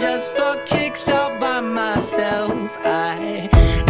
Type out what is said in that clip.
just for kicks out by myself. I